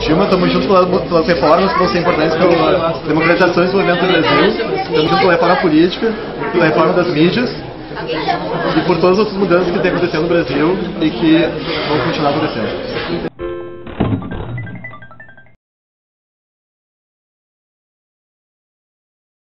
Dilma, estamos juntos pelas reformas que vão ser importantes para a democratização e desenvolvimento do Brasil. Estamos juntos pela reforma política, pela reforma das mídias e por todas as outras mudanças que têm acontecendo no Brasil e que vão continuar acontecendo.